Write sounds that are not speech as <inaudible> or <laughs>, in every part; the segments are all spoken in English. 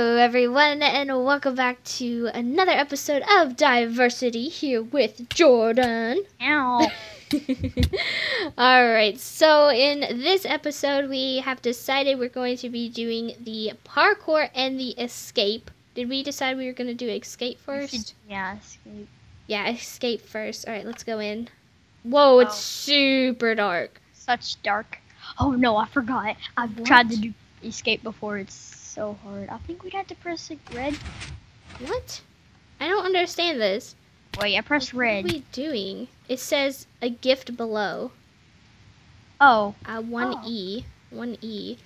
Hello, everyone, and welcome back to another episode of Diversity here with Jordan. Ow. <laughs> All right, so in this episode, we have decided we're going to be doing the parkour and the escape. Did we decide we were going to do escape first? Yeah, escape. Yeah, escape first. All right, let's go in. Whoa, it's Oh. super dark. Such dark. Oh no, I forgot. I've What? tried to do escape before. It's so hard. I think we'd have to press like, red. What? I don't understand this. Wait, I pressed red. What are we doing? It says a gift below. Oh, Uh, one Oh. E, one E.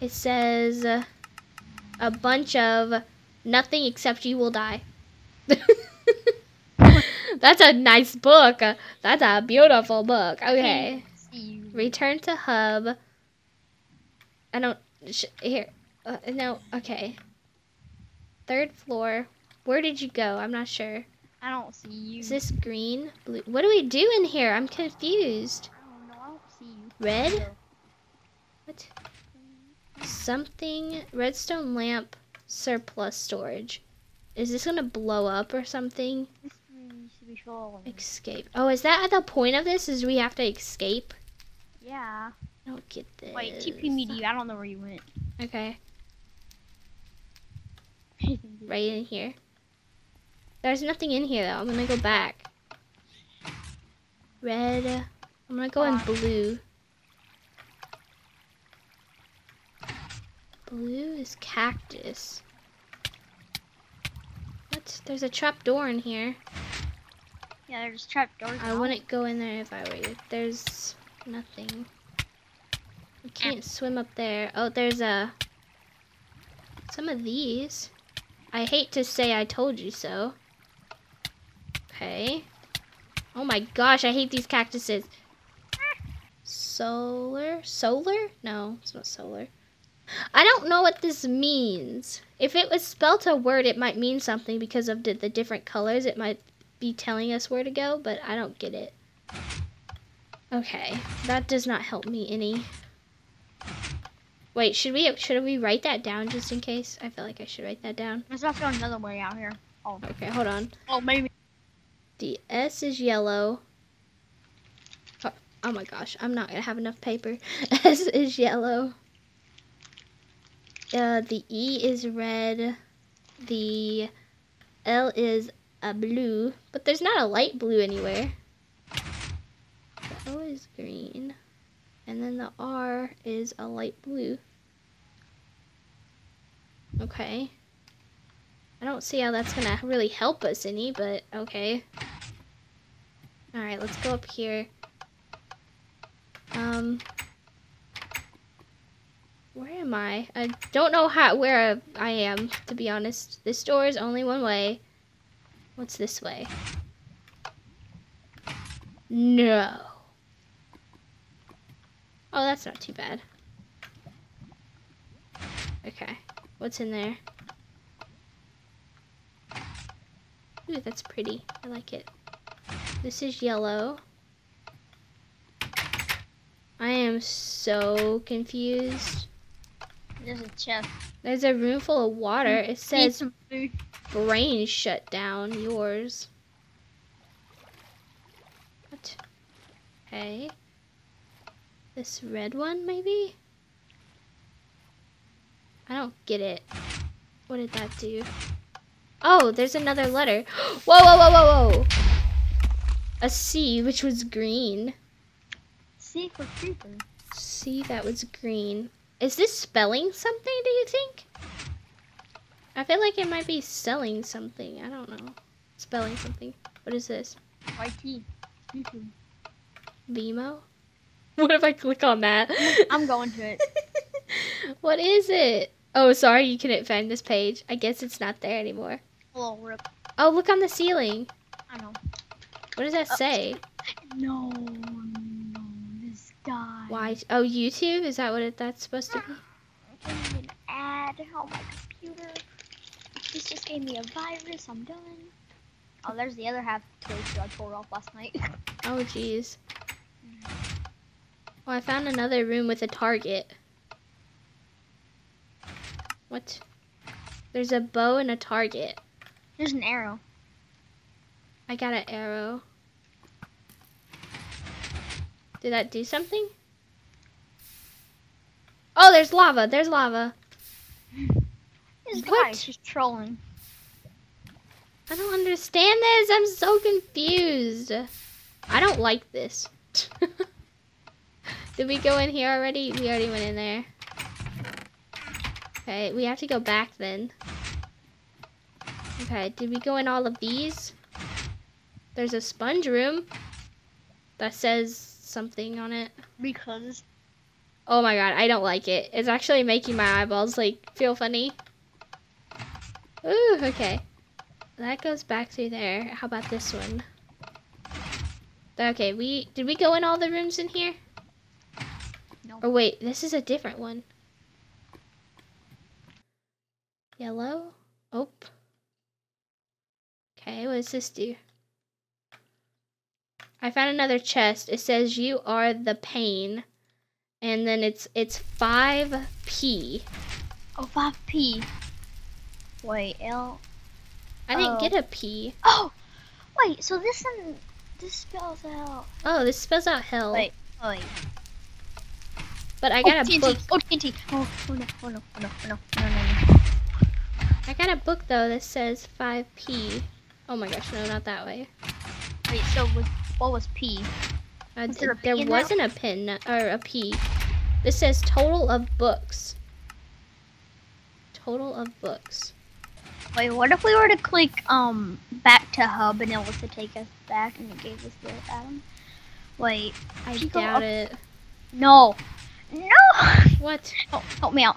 It says uh, a bunch of nothing except you will die. <laughs> That's a nice book. That's a beautiful book. Okay. Return to hub. I don't. Sh- here. Uh, no. Okay. Third floor. Where did you go? I'm not sure. I don't see you. Is this green? Blue? What do we do in here? I'm confused. I don't know. I don't see you. Red? What? Something. Redstone lamp surplus storage. Is this gonna blow up or something? This one should be following. Escape. Oh, is that the point of this? Is we have to escape? Yeah. I don't get this. Wait, TP me to you. I don't know where you went. Okay, right in here. There's nothing in here though. I'm gonna go back. Red. I'm gonna go in blue. Blue is cactus. What? There's a trap door in here. Yeah, there's trap doors. I wouldn't go in there if I were you. There's nothing. I can't swim up there. Oh, there's a. Some of these. I hate to say I told you so. Okay. Oh my gosh, I hate these cactuses. Solar? Solar? No, it's not solar. I don't know what this means. If it was spelt a word, it might mean something because of the, the different colors. It might be telling us where to go, but I don't get it. Okay, that does not help me any. Wait, should we should we write that down just in case? I feel like I should write that down. There's also another way out here. Oh. Okay, hold on. Oh, maybe. The S is yellow. Oh, oh my gosh, I'm not gonna have enough paper. <laughs> S is yellow. Uh, the E is red. The L is a blue, but there's not a light blue anywhere. The O is green, and then the R is a light blue. Okay. I don't see how that's gonna really help us any, but okay. Alright, let's go up here. Um Where am I? I don't know how where I am, to be honest. This door is only one way. What's this way? No. Oh, that's not too bad. Okay. What's in there? Ooh, that's pretty. I like it. This is yellow. I am so confused. There's a chest. There's a room full of water. It says brain shut down. Yours. What? Okay. This red one, maybe? I don't get it. What did that do? Oh, there's another letter. <gasps> Whoa, whoa, whoa, whoa, whoa! A C, which was green. See for creeper. C, that was green. Is this spelling something, do you think? I feel like it might be selling something. I don't know. Spelling something. What is this? YT. Vimo? <laughs> What if I click on that? <laughs> I'm going to it. <laughs> what is it? Oh, sorry, you couldn't find this page. I guess it's not there anymore. Hello, rip. Oh, look on the ceiling. I know. What does that Oh. say? No, no, this guy. Why? Oh, YouTube? Is that what it, that's supposed to be? <gasps> An ad on my computer. This just gave me a virus. I'm done. Oh, there's the other half toy that I tore off last night. Oh, jeez. Mm-hmm. Oh, I found another room with a target. What? There's a bow and a target. There's an arrow. I got an arrow. Did that do something? Oh, there's lava. There's lava. This What? guy's just trolling. I don't understand this. I'm so confused. I don't like this. <laughs> Did we go in here already? We already went in there. Okay, we have to go back then. Okay, did we go in all of these? There's a sponge room that says something on it. Because Oh my god, I don't like it. It's actually making my eyeballs like feel funny. Ooh, okay. That goes back through there. How about this one? Okay, we did we go in all the rooms in here? Or oh, wait, this is a different one. Yellow? Oh. Okay, what does this do? I found another chest. It says you are the pain. And then it's it's 5p. oh, 5p. Wait, L. I didn't Oh. get a P. Oh, wait. So this one, this spells out. Oh, this spells out hell. Wait. Oh, wait. But I oh, got a TNT. book. Oh, TNT. Oh, oh no, oh no, oh no, oh no, no, no, no. I got a book though that says 5p. Oh my gosh, no, not that way. Wait, so was, what was P? Uh, Was there there wasn't a pin or a P. This says total of books. Total of books. Wait, what if we were to click um back to hub and it was to take us back and it gave us the Adam? Wait, I doubt up- it. no, no! What? Help, help me out.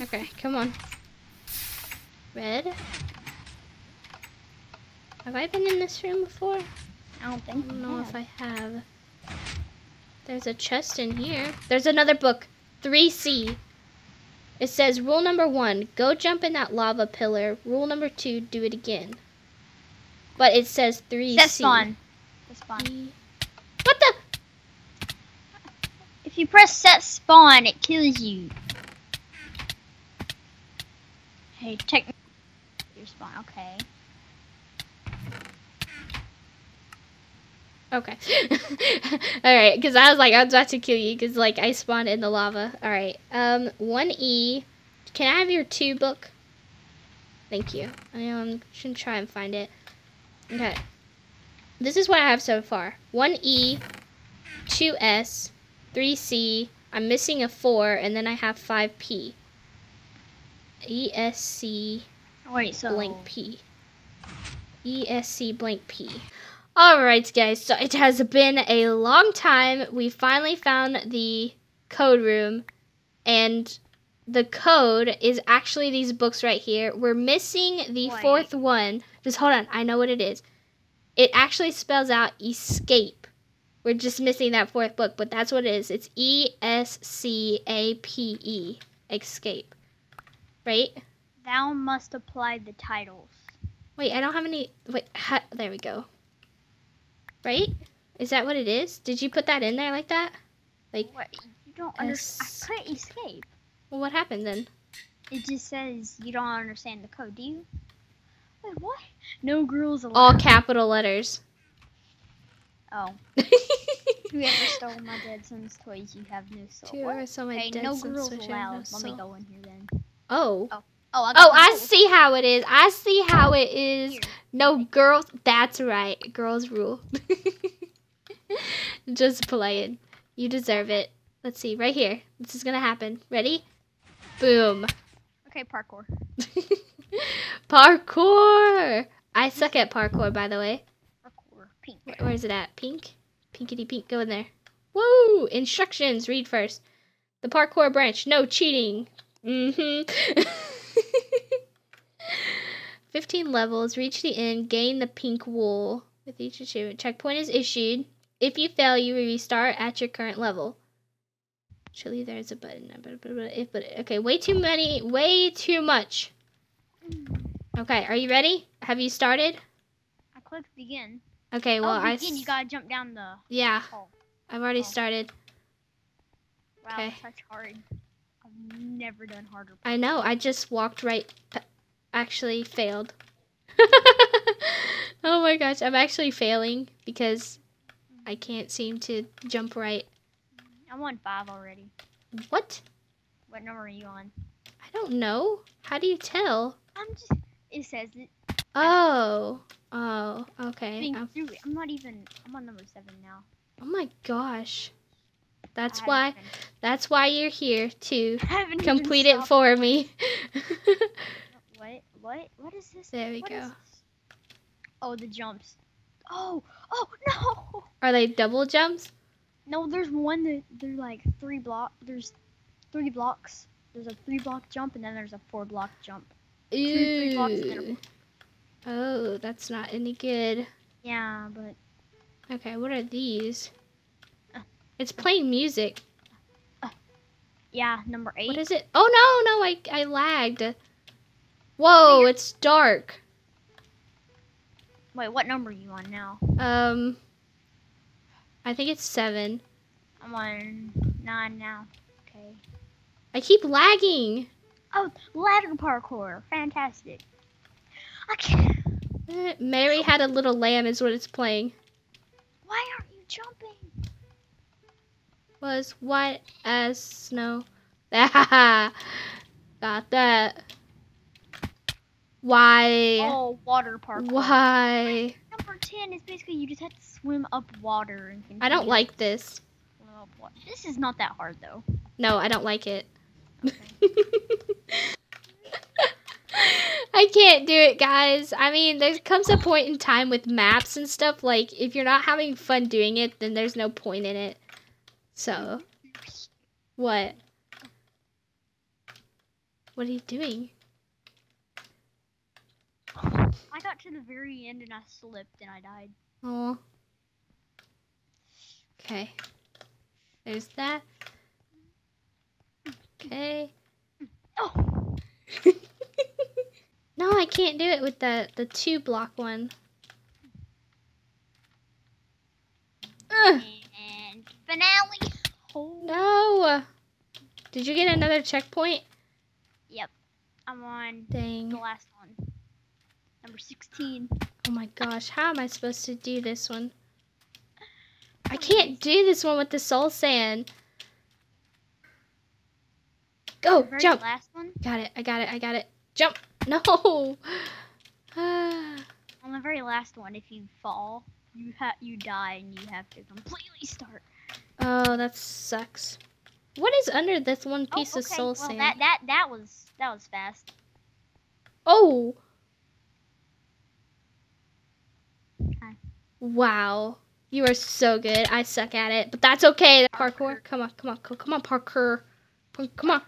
Okay, come on. Red? Have I been in this room before? I don't think I don't know have. if I have. There's a chest in here. There's another book. 3C. It says rule number one, go jump in that lava pillar. Rule number two, do it again. But it says 3C. Set spawn. Set spawn. E- What the? If you press set spawn, it kills you. Hey, check your spawn. Okay. Okay. <laughs> Alright, because I was like, I was about to kill you because, like, I spawned in the lava. Alright. Um, 1E. Can I have your 2 book? Thank you. I know I'm should try and find it. Okay. This is what I have so far. 1E, 2S, 3C. I'm missing a 4, and then I have 5P. ESC Wait, so blank P. ESC blank P. Alright, guys, so it has been a long time. We finally found the code room, and the code is actually these books right here. We're missing the Wait. fourth one. Just hold on, I know what it is. It actually spells out escape. We're just missing that fourth book, but that's what it is. It's E S C A P E. Escape. Right? thou must apply the titles. Wait, I don't have any. Wait, ha, there we go. Right? Is that what it is? Did you put that in there like that? Like, What? You don't understand. I couldn't escape. well, what happened then? It just says you don't understand the code. Do you? Wait, what? No girls allowed. All capital letters. Oh. <laughs> Whoever stole my dead son's toys, you have no soul. Two What? or my Hey, dead no sons over allowed. no Let me go in here then. Oh. Oh, I Oh, I oh, see how it is. I see how oh, it is. Here. No girls. That's right. Girls rule. <laughs> Just playing. You deserve it. Let's see. Right here. This is gonna happen. Ready? Boom. Okay, parkour. <laughs> parkour. I suck at parkour, by the way. Pink. Wh- Where is it at? Pink? Pinkity pink. Go in there. Woo! Instructions. Read first. The parkour branch. No cheating. Mm-hmm. <laughs> 15 levels. Reach the end. Gain the pink wool. With each achievement. Checkpoint is issued. If you fail, you restart at your current level. Actually, there's a button. But, but, but, if, but, okay, way too many. Way too much. Okay, are you ready? Have you started? I clicked begin. Okay, well, oh, I. s- You gotta jump down the. Yeah, Oh, I've already Oh. started. wow, Okay. such hard. Um, never done harder. I know. I just walked right. Actually, failed. <laughs> oh my gosh, I'm actually failing because I can't seem to jump right. I'm on five already. What? What number are you on? I don't know. How do you tell? I'm just. It says it. Oh. Oh. Okay. Being I'm- um, I'm not even. I'm on number seven now. oh my gosh. That's why. That's why you're here to <laughs> I complete it for me. <laughs> What? What? What is this? there we What go. Oh, the jumps. Oh, oh <laughs> no! Are they double jumps? No, there's one that they're like three block. There's three blocks. There's a three block jump and then there's a four block jump. three blocks and then a-. Oh, that's not any good. Yeah, but Okay, what are these? Uh. It's playing music. yeah, number eight. What is it? Oh no, no, I I lagged. Whoa, it's dark. Wait, what number are you on now? Um I think it's 7. I'm on nine now. Okay. I keep lagging. Oh, ladder parkour. Fantastic. I can't. Eh, Mary had a little lamb is what it's playing. Why aren't you jumping? Was white as snow. <laughs> Got that. Why? Oh, water park. Why? Number 10 is basically you just have to swim up water. and I don't like this. to swim up wa- This is not that hard, though. No, I don't like it. Okay. <laughs> I can't do it, guys. I mean, there comes a point in time with maps and stuff. Like, if you're not having fun doing it, then there's no point in it. So, what? What are you doing? I got to the very end and I slipped and I died. Oh. Okay. There's that. Okay. Oh, no, I can't do it with the the two block one. Ugh, and finale. Oh, no. Did you get another checkpoint? Yep. I'm on Dang. the last one. Number 16. Oh my gosh, how am I supposed to do this one? <sighs> I can't do this one with the soul sand. Go, jump. last one. Got it, I got it, I got it. Jump. <laughs> No. <sighs> On the very last one, if you fall, you ha- you die and you have to completely start. oh, that sucks. What is under this one oh, piece oh, of okay. soul well, sand? that that that was that was fast. Oh. Hi. Wow. You are so good. I suck at it, but that's okay. Parkour. Come on, come on, come on, parkour. Come on.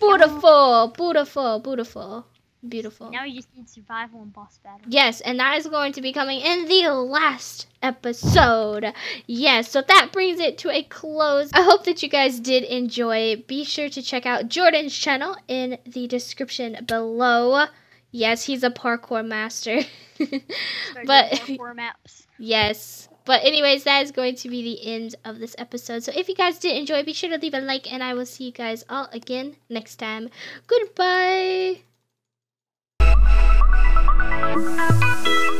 Beautiful, beautiful, beautiful, beautiful. Now you just need survival and boss battle. Yes, and that is going to be coming in the last episode. Yes, so that brings it to a close. I hope that you guys did enjoy. Be sure to check out Jordan's channel in the description below. Yes, he's a parkour master. <laughs> But- parkour maps. yes. But anyways, that is going to be the end of this episode. So if you guys did enjoy, be sure to leave a like and I will see you guys all again next time. Goodbye. Thank you.